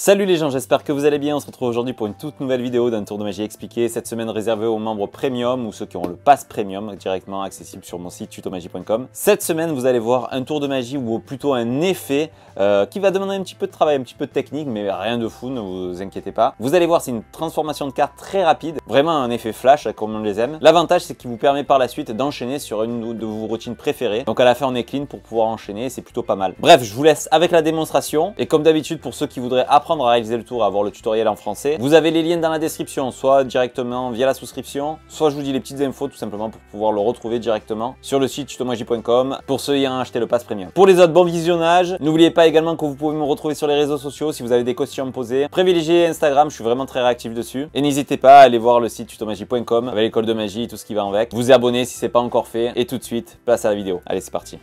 Salut les gens, j'espère que vous allez bien. On se retrouve aujourd'hui pour une toute nouvelle vidéo d'un tour de magie expliqué. Cette semaine réservée aux membres premium ou ceux qui ont le pass premium directement accessible sur mon site tutomagie.com. Cette semaine, vous allez voir un tour de magie ou plutôt un effet euh, qui va demander un petit peu de travail, un petit peu de technique, mais rien de fou, ne vous inquiétez pas. Vous allez voir, c'est une transformation de carte très rapide, vraiment un effet flash comme on les aime. L'avantage, c'est qu'il vous permet par la suite d'enchaîner sur une de vos routines préférées. Donc à la fin, on est clean pour pouvoir enchaîner, c'est plutôt pas mal. Bref, je vous laisse avec la démonstration. Et comme d'habitude, pour ceux qui voudraient apprendre à réaliser le tour, à voir le tutoriel en français. Vous avez les liens dans la description, soit directement via la souscription, soit je vous dis les petites infos tout simplement pour pouvoir le retrouver directement sur le site tutomagie.com pour ceux ayant acheté le pass premium. Pour les autres, bon visionnage. N'oubliez pas également que vous pouvez me retrouver sur les réseaux sociaux si vous avez des questions à me poser. Privilégiez Instagram, je suis vraiment très réactif dessus. Et n'hésitez pas à aller voir le site tutomagie.com avec l'école de magie, tout ce qui va avec. Vous abonner si c'est pas encore fait. Et tout de suite, place à la vidéo. Allez, c'est parti.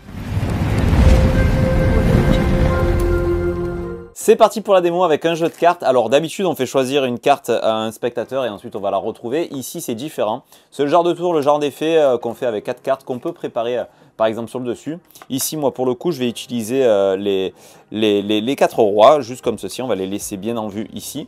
C'est parti pour la démo avec un jeu de cartes. Alors d'habitude on fait choisir une carte à un spectateur et ensuite on va la retrouver. Ici c'est différent. C'est le genre de tour, le genre d'effet euh, qu'on fait avec quatre cartes qu'on peut préparer euh, par exemple sur le dessus. Ici moi pour le coup je vais utiliser euh, les, les, quatre rois juste comme ceci. On va les laisser bien en vue ici.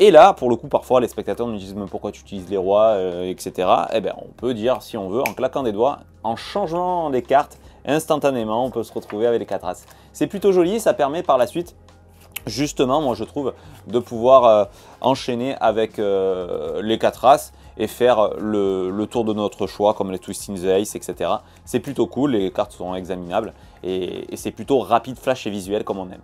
Et là, pour le coup, parfois, les spectateurs nous disent mais pourquoi tu utilises les rois, etc. Eh bien, on peut dire, si on veut, en claquant des doigts, en changeant les cartes, instantanément, on peut se retrouver avec les quatre as. C'est plutôt joli, ça permet par la suite justement, moi je trouve, de pouvoir euh, enchaîner avec euh, les quatre races et faire le, tour de notre choix, comme les Twisting the Ace, etc. C'est plutôt cool, les cartes sont examinables et c'est plutôt rapide, flash et visuel comme on aime.